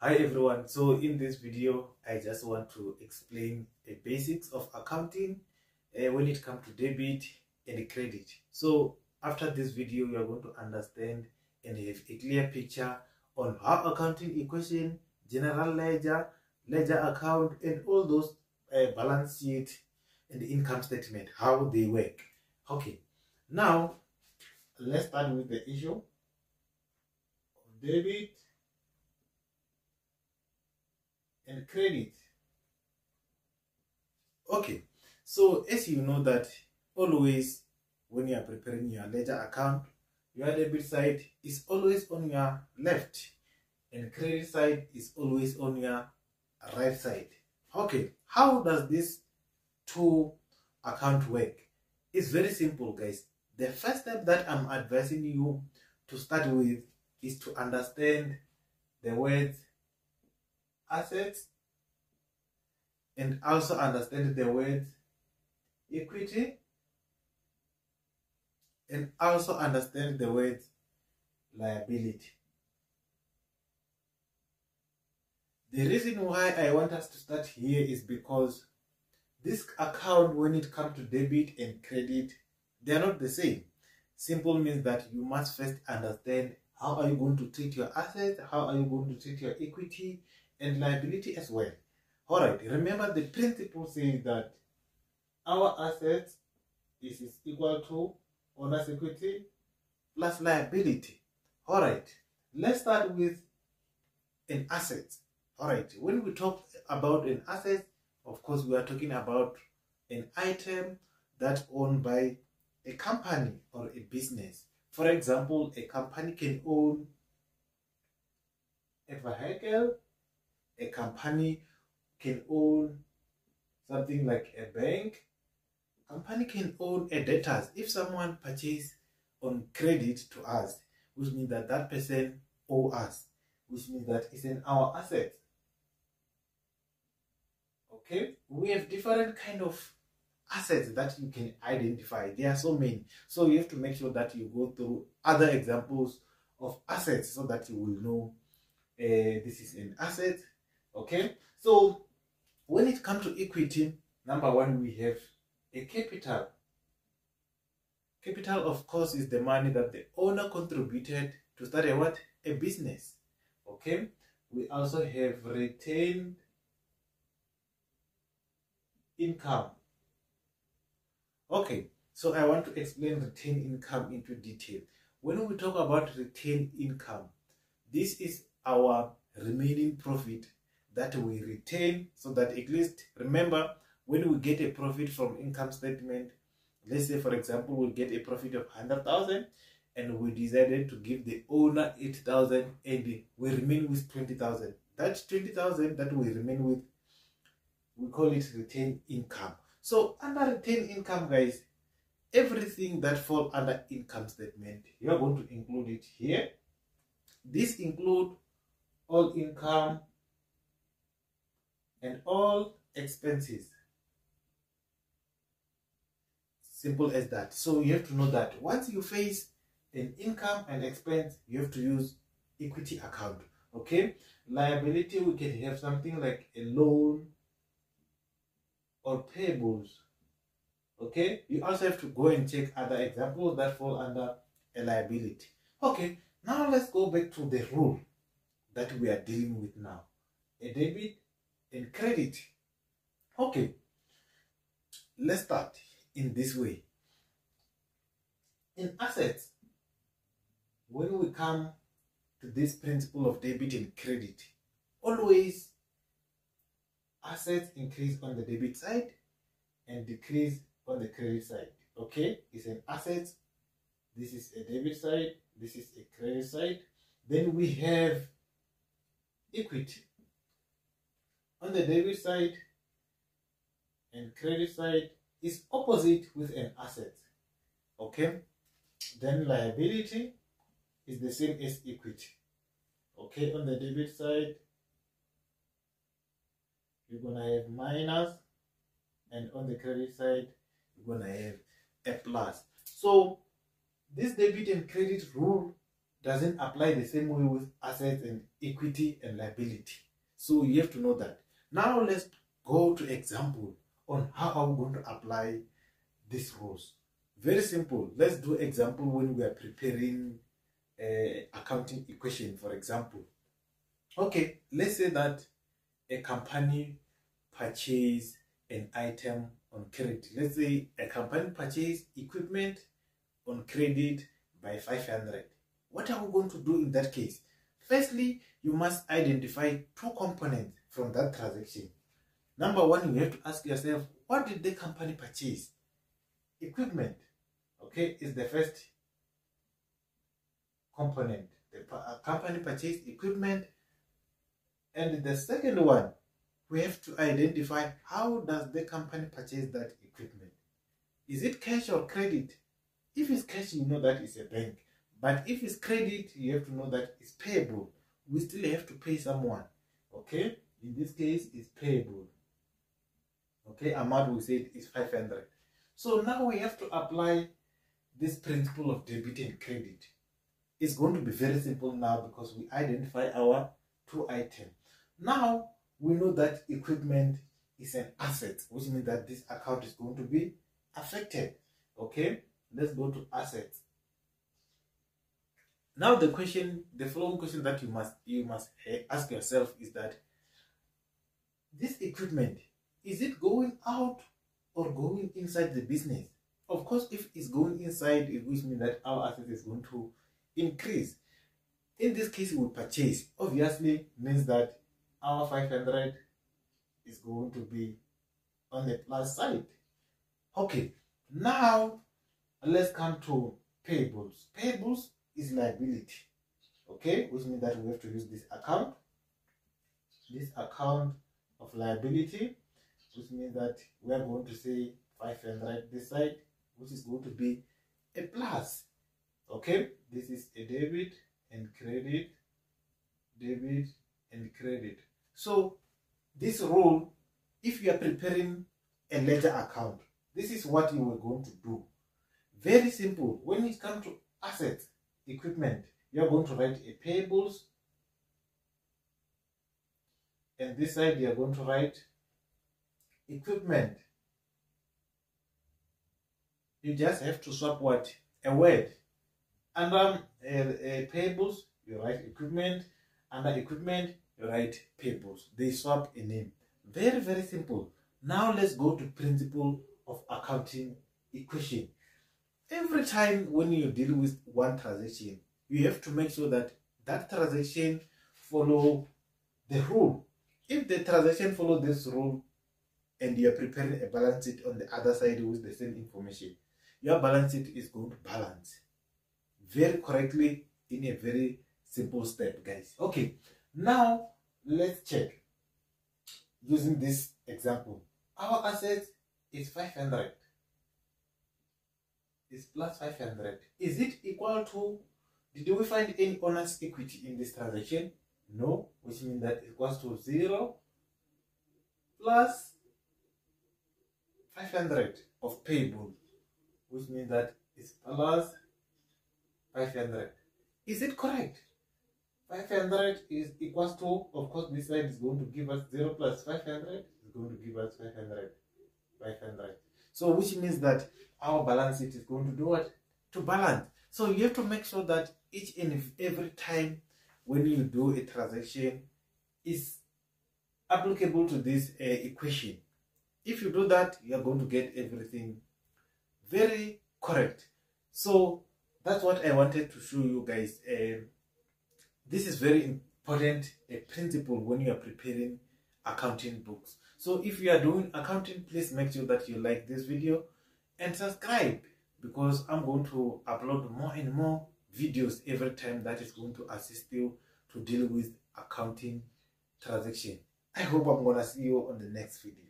Hi everyone, so in this video I just want to explain the basics of accounting uh, when it comes to debit and credit. So after this video you are going to understand and have a clear picture on how accounting equation, general ledger, ledger account and all those uh, balance sheet and income statement, how they work. Okay, now let's start with the issue of debit and credit. Okay, so as you know that always when you are preparing your ledger account, your debit side is always on your left and credit side is always on your right side. Okay, how does this two account work? It's very simple guys. The first step that I'm advising you to start with is to understand the words assets and also understand the word equity and also understand the word liability. The reason why I want us to start here is because this account, when it comes to debit and credit, they are not the same. Simple means that you must first understand how are you going to treat your assets, how are you going to treat your equity and liability as well. All right, remember the principle says that our assets is, is equal to owner's equity plus liability. All right, let's start with an asset. All right, when we talk about an asset, of course, we are talking about an item that's owned by a company or a business. For example, a company can own a vehicle, a company can own something like a bank, a company can own a debtors. If someone purchase on credit to us, which means that that person owe us, which means that it's in our asset. Okay, we have different kind of assets that you can identify. There are so many. So you have to make sure that you go through other examples of assets so that you will know uh, this is an asset. Okay. So when it comes to equity, number one, we have a capital. Capital, of course, is the money that the owner contributed to start a what? A business. Okay. We also have retained income Okay, so I want to explain retained income into detail. When we talk about retained income, this is our remaining profit that we retain so that at least remember when we get a profit from income statement, let's say for example we get a profit of 100,000 and we decided to give the owner 8,000 and we remain with 20,000. That 20,000 that we remain with, we call it retained income. So under retained income, guys, everything that fall under income statement, you are going to include it here. This include all income and all expenses. Simple as that. So you have to know that once you face an income and expense, you have to use equity account. Okay. Liability, we can have something like a loan, or payables. Okay, you also have to go and check other examples that fall under a liability. Okay, now let's go back to the rule that we are dealing with now a debit and credit. Okay, let's start in this way. In assets, when we come to this principle of debit and credit, always assets increase on the debit side and decrease on the credit side. Okay, it's an asset. This is a debit side. This is a credit side. Then we have equity. On the debit side and credit side is opposite with an asset. Okay, then liability is the same as equity. Okay, on the debit side you're gonna have minus and on the credit side you're gonna have a plus so this debit and credit rule doesn't apply the same way with assets and equity and liability. So you have to know that. Now let's go to example on how we going to apply these rules. Very simple. Let's do example when we are preparing a accounting equation, for example. Okay, let's say that a company purchase an item on credit. Let's say a company purchase equipment on credit by 500. What are we going to do in that case? Firstly, you must identify two components from that transaction. Number one, you have to ask yourself, what did the company purchase? Equipment, okay, is the first component. The uh, company purchased equipment. And the second one, we have to identify how does the company purchase that equipment. Is it cash or credit? If it's cash, you know that it's a bank. But if it's credit, you have to know that it's payable. We still have to pay someone. Okay? In this case, it's payable. Okay, amount we said is 500. So now we have to apply this principle of debit and credit. It's going to be very simple now because we identify our two items. Now we know that equipment is an asset, which means that this account is going to be affected. Okay, let's go to assets. Now the question, the following question that you must you must ask yourself is that this equipment is it going out or going inside the business? Of course, if it's going inside, it which means that our asset is going to increase. In this case, we purchase. Obviously, means that our 500 is going to be on the plus side. Okay, now let's come to payables. Payables is liability. Okay, which means that we have to use this account. This account of liability, which means that we are going to say 500 this side, which is going to be a plus. Okay, this is a debit and credit, debit and credit. So this rule, if you are preparing a ledger account, this is what you are going to do. Very simple. When it comes to assets, equipment, you are going to write a payables. And this side you are going to write equipment. You just have to swap what? A word. Under um, uh, payables, you write equipment. Under equipment, write payables. They swap a name. Very, very simple. Now let's go to principle of accounting equation. Every time when you deal with one transaction, you have to make sure that that transaction follow the rule. If the transaction follow this rule and you are preparing a balance sheet on the other side with the same information, your balance sheet is going to balance very correctly in a very simple step, guys. Okay, now let's check using this example. Our asset is 500 is plus 500. Is it equal to, did we find any owner's equity in this transaction? No, which means that it equals to 0 plus 500 of payable, which means that it's plus 500. Is it correct? 500 is equals to, of course, this side is going to give us 0 plus 500 is going to give us 500. 500. So which means that our balance sheet is going to do what? To balance. So you have to make sure that each and every time when you do a transaction is applicable to this uh, equation. If you do that, you are going to get everything very correct. So that's what I wanted to show you guys. Uh, this is very important a principle when you are preparing accounting books. So if you are doing accounting, please make sure that you like this video and subscribe because I'm going to upload more and more videos every time that is going to assist you to deal with accounting transaction. I hope I'm going to see you on the next video.